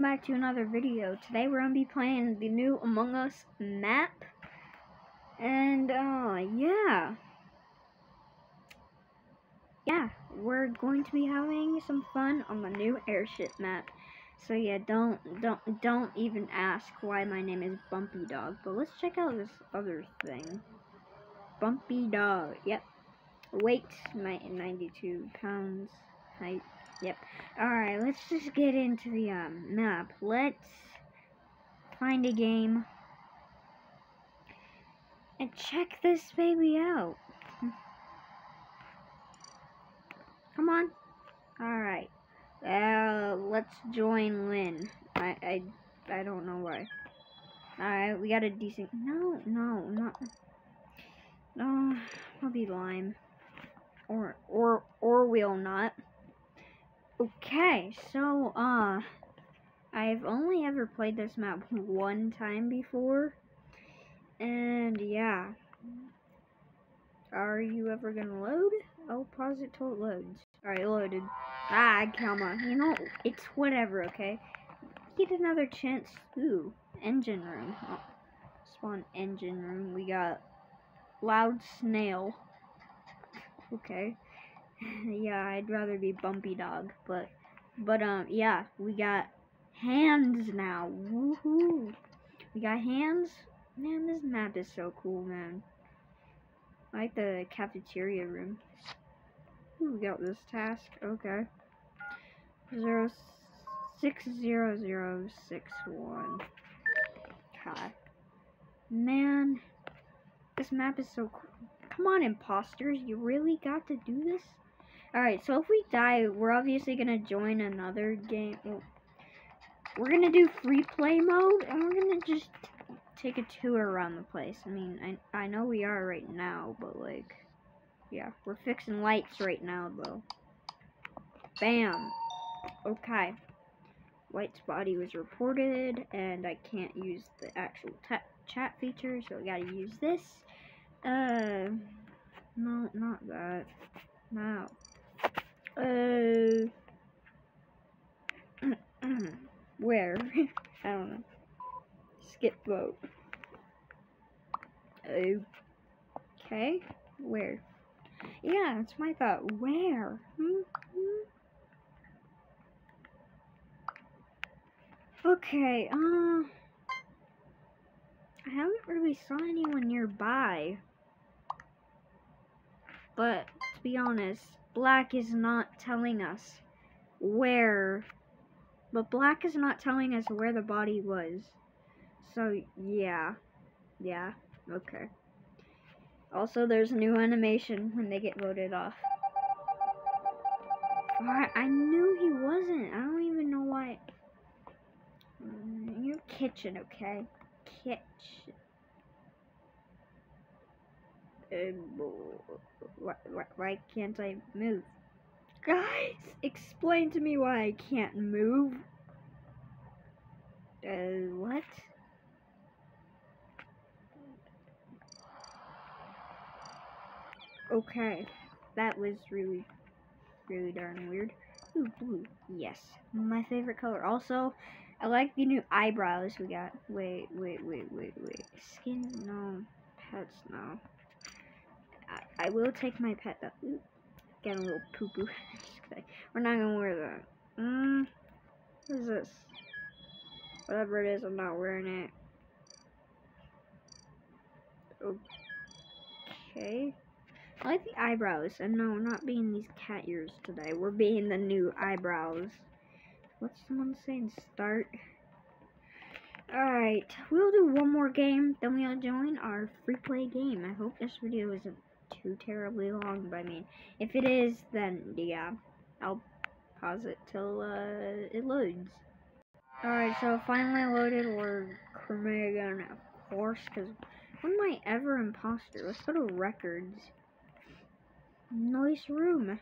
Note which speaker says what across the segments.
Speaker 1: back to another video. Today we're gonna be playing the new Among Us map. And uh yeah. Yeah, we're going to be having some fun on the new airship map. So yeah, don't don't don't even ask why my name is Bumpy Dog. But let's check out this other thing. Bumpy Dog. Yep. Weight my 92 pounds. Height Yep. Alright, let's just get into the um, map. Let's find a game and check this baby out. Come on. Alright. Uh, let's join Lynn. I, I, I don't know why. Alright, we got a decent... No, no, not... No, I'll be Lime. Or, or, or we'll not. Okay, so, uh, I've only ever played this map one time before, and yeah. Are you ever gonna load? Oh, pause it till it loads. Alright, loaded. Ah, come on. You know, it's whatever, okay? Get another chance. Ooh, engine room. Oh, spawn engine room. We got loud snail. Okay. yeah, I'd rather be Bumpy Dog, but, but, um, yeah, we got hands now, woohoo, we got hands, man, this map is so cool, man, I like the cafeteria room, Ooh, we got this task, okay, zero, six, zero, zero, six, one, God, man, this map is so cool, come on, imposters, you really got to do this? Alright, so if we die, we're obviously going to join another game. We're going to do free play mode, and we're going to just take a tour around the place. I mean, I, I know we are right now, but, like, yeah, we're fixing lights right now, though. Bam. Okay. White's body was reported, and I can't use the actual chat feature, so I gotta use this. Uh, no, not that. No. Uh, where? I don't know. Skip vote. Okay, where? Yeah, that's my thought. Where? -hmm. Okay, uh, I haven't really saw anyone nearby. But, to be honest, Black is not telling us where, but Black is not telling us where the body was. So, yeah. Yeah, okay. Also, there's a new animation when they get voted off. I knew he wasn't. I don't even know why. Mm, your kitchen, okay? Kitchen. Why, why, why can't I move? Guys, explain to me why I can't move. Uh, what? Okay, that was really, really darn weird. Ooh, blue. Yes, my favorite color. Also, I like the new eyebrows we got. Wait, wait, wait, wait, wait. Skin? No. Pets? No. I, will take my pet though. Ooh, getting a little poo poo. We're not gonna wear that. Mm, what is this? Whatever it is, I'm not wearing it. Okay. I like the eyebrows. And no, we're not being these cat ears today. We're being the new eyebrows. What's someone saying? Start. Alright, we'll do one more game, then we'll join our free play game. I hope this video isn't too terribly long by me. If it is, then yeah, I'll pause it till uh, it loads. Alright, so finally loaded, we're crewmate again, of course, because when am I ever imposter? Let's go to records. Nice room.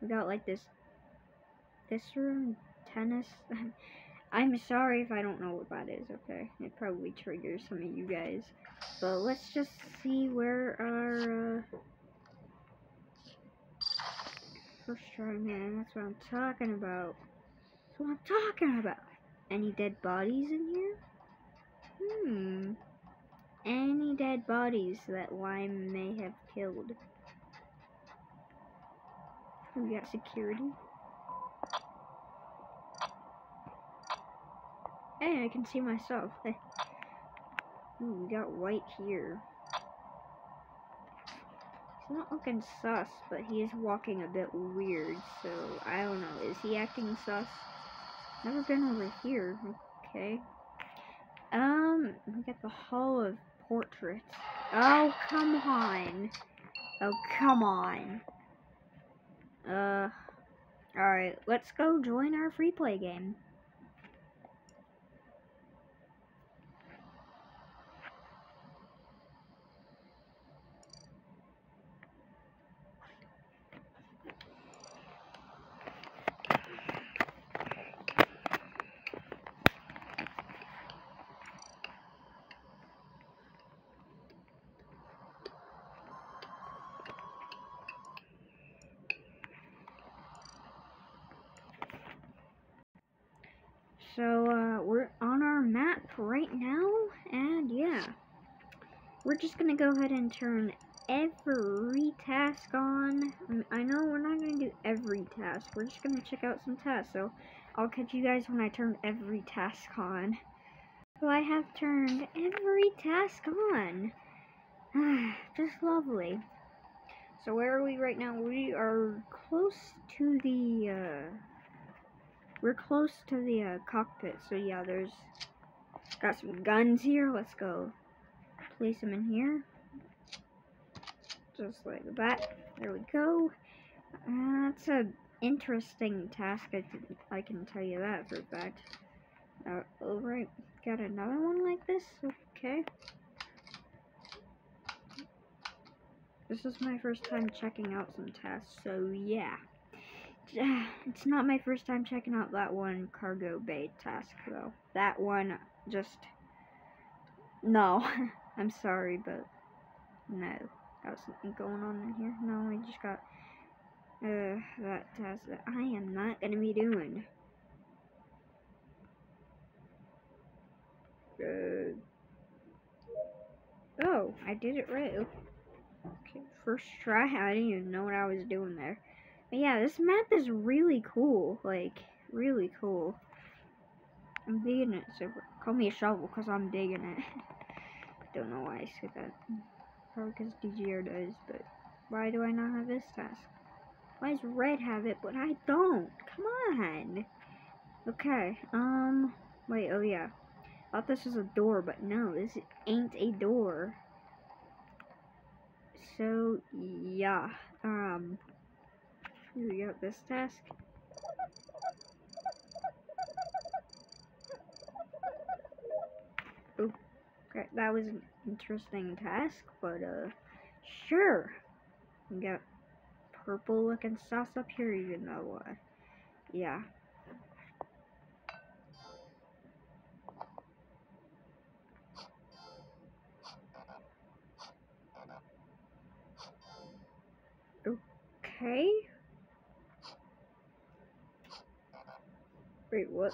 Speaker 1: We got like this, this room, tennis. I'm sorry if I don't know what that is, okay? It probably triggers some of you guys. But let's just see where our, uh, First try, man. That's what I'm talking about. That's what I'm talking about. Any dead bodies in here? Hmm. Any dead bodies that Lime may have killed? We got security. Hey, I can see myself. Ooh, we got white here. He's not looking sus, but he is walking a bit weird, so I don't know. Is he acting sus? Never been over here. Okay. Um, we got the Hall of Portraits. Oh, come on. Oh, come on. Uh, alright, let's go join our free play game. So, uh, we're on our map right now, and yeah. We're just gonna go ahead and turn every task on. I know we're not gonna do every task, we're just gonna check out some tasks, so I'll catch you guys when I turn every task on. So I have turned every task on. just lovely. So where are we right now? We are close to the, uh, we're close to the uh, cockpit, so yeah, there's got some guns here. Let's go place them in here, just like that. There we go. Uh, that's an interesting task. I can, I can tell you that for a fact. Uh, alright, got another one like this. Okay. This is my first time checking out some tasks, so yeah. it's not my first time checking out that one cargo bay task though. That one just no. I'm sorry, but no. Got something going on in here. No, I just got uh that task that I am not gonna be doing. Uh, oh, I did it right. Okay, first try. I didn't even know what I was doing there. But yeah, this map is really cool. Like, really cool. I'm digging it. So call me a shovel because I'm digging it. Don't know why I said that. Probably because DGR does, but why do I not have this task? Why does Red have it, but I don't? Come on. Okay, um, wait, oh yeah. I thought this was a door, but no, this ain't a door. So, yeah, um, we got this task. Oh, okay, that was an interesting task, but uh, sure. We got purple looking sauce up here, even though, uh, yeah. Okay. Wait, what?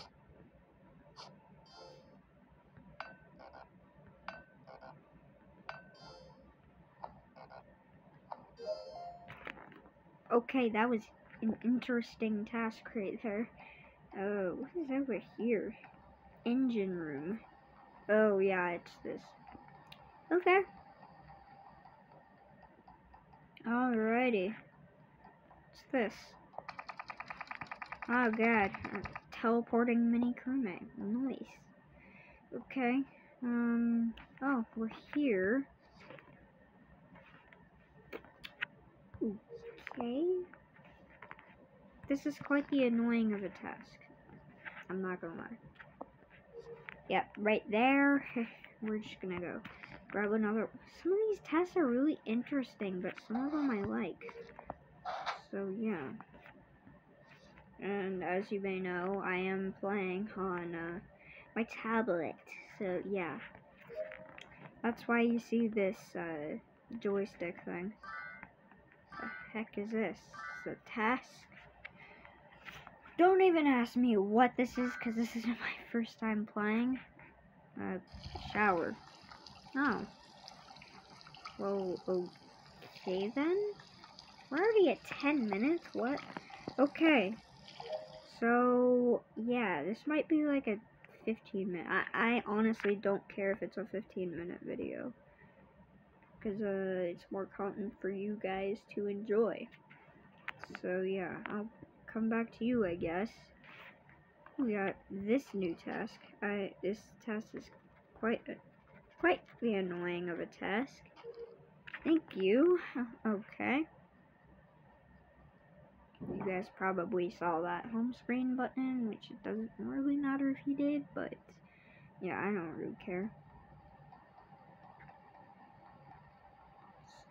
Speaker 1: Okay, that was an interesting task right there. Oh, what is over here? Engine room. Oh, yeah, it's this. Okay. Alrighty. What's this? Oh god, teleporting mini crewmate. Nice. Okay. Um. Oh, we're here. Okay. This is quite the annoying of a task. I'm not gonna lie. Yep, right there. We're just gonna go grab another. Some of these tests are really interesting, but some of them I like. So, yeah. And as you may know, I am playing on uh, my tablet. So, yeah. That's why you see this uh, joystick thing. The heck is this? A task? Don't even ask me what this is, because this isn't my first time playing. Uh, shower. Oh. Well, okay then. We're already at 10 minutes? What? Okay. So, yeah, this might be like a 15 minute. I, I honestly don't care if it's a 15 minute video. Because uh, it's more content for you guys to enjoy. So, yeah, I'll come back to you, I guess. We got this new task. I This task is quite, quite the annoying of a task. Thank you. Okay. You guys probably saw that home screen button, which it doesn't really matter if you did, but yeah, I don't really care.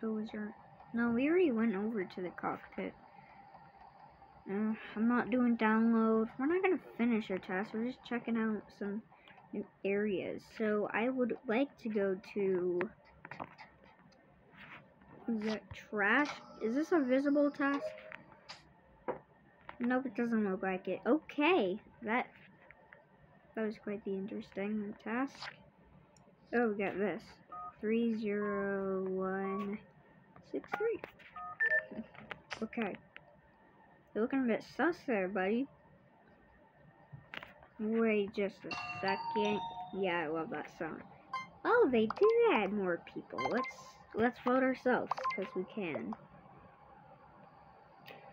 Speaker 1: So is your... No, we already went over to the cockpit. Uh, I'm not doing download. We're not going to finish our task. We're just checking out some new areas. So I would like to go to... That trash? Is this a visible task? Nope, it doesn't look like it. Okay, that that was quite the interesting task. Oh, we got this. 30163. Okay. You're looking a bit sus there, buddy. Wait just a second. Yeah, I love that song. Oh, they did add more people. Let's let's vote ourselves, because we can.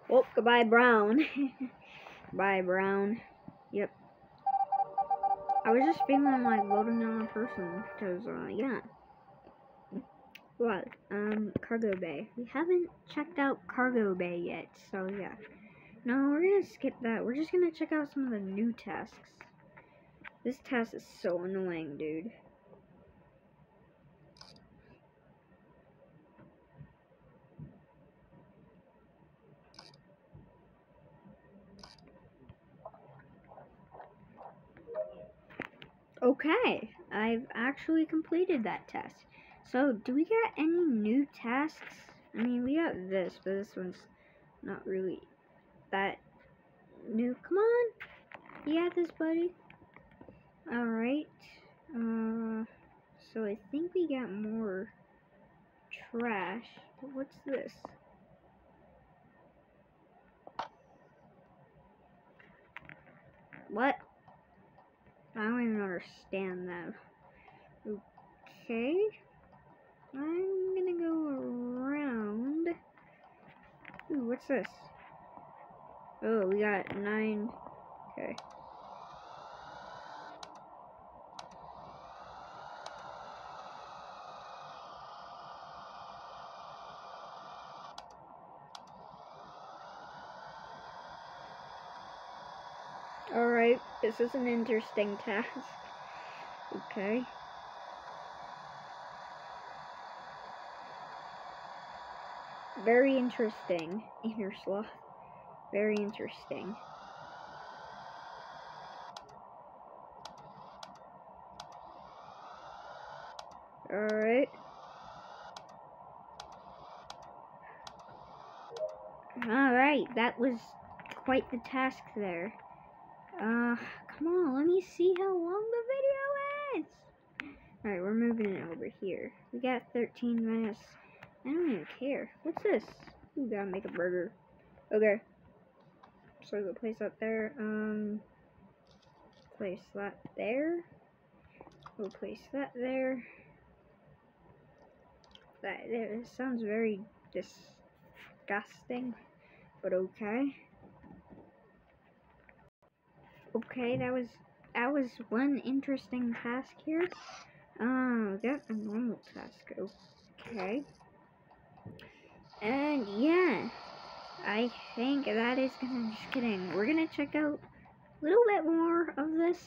Speaker 1: Oh, goodbye, Brown. Bye, Brown. Yep. I was just feeling like voting on a person, because, uh, yeah. What? Um, Cargo Bay. We haven't checked out Cargo Bay yet, so yeah. No, we're gonna skip that. We're just gonna check out some of the new tasks. This task is so annoying, dude. Okay, I've actually completed that test. So, do we get any new tasks? I mean, we got this, but this one's not really that new. Come on! You got this, buddy. Alright. Uh, so I think we got more trash. But What's this? What? I don't even understand that. Okay. I'm gonna go around. Ooh, what's this? Oh, we got nine. Okay. Alright, this is an interesting task. Okay. Very interesting, Inner Sloth. Very interesting. Alright. Alright, that was quite the task there. Uh, come on, let me see how long the video is. Alright, we're moving it over here. We got 13 minutes. I don't even care. What's this? We gotta make a burger. Okay. So we'll place that there. Um, place that there. We'll place that there. That there. It sounds very disgusting, but okay. Okay, that was that was one interesting task here. Uh, got a normal task. Okay. And yeah, I think that is gonna. Just kidding. We're gonna check out a little bit more of this.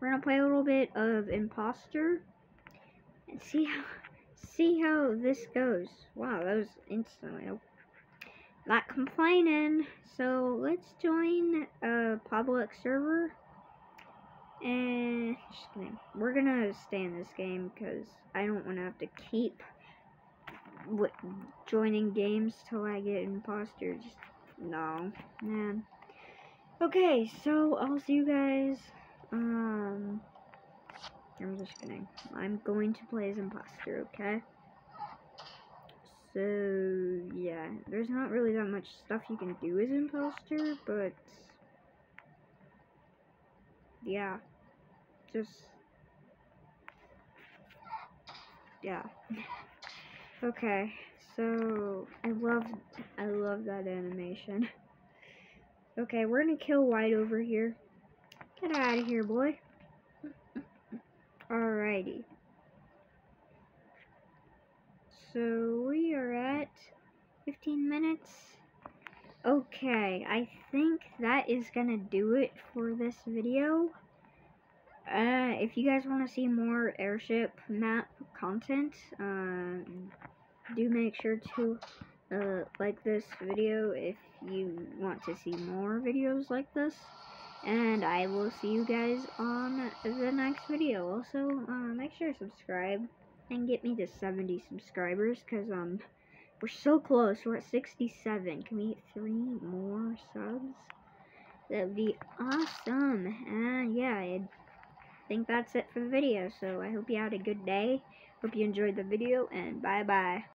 Speaker 1: We're gonna play a little bit of Imposter and see how see how this goes. Wow, that was instantly. Not complaining. So let's join a public server. And just kidding. We're gonna stay in this game because I don't want to have to keep joining games till I get imposter. Just no, man. Okay, so I'll see you guys. Um, I'm just kidding. I'm going to play as imposter, okay? So, yeah, there's not really that much stuff you can do as imposter, but yeah, just yeah. okay, so I love I love that animation. Okay, we're gonna kill White over here. Get out of here, boy. Alrighty. So we are at 15 minutes. Okay, I think that is gonna do it for this video. Uh, if you guys want to see more airship map content, uh, do make sure to uh, like this video if you want to see more videos like this. And I will see you guys on the next video. Also, uh, make sure to subscribe and get me to 70 subscribers because um, we're so close. We're at 67. Can we get three more subs? That'd be awesome. And yeah, I think that's it for the video. So I hope you had a good day. Hope you enjoyed the video and bye bye.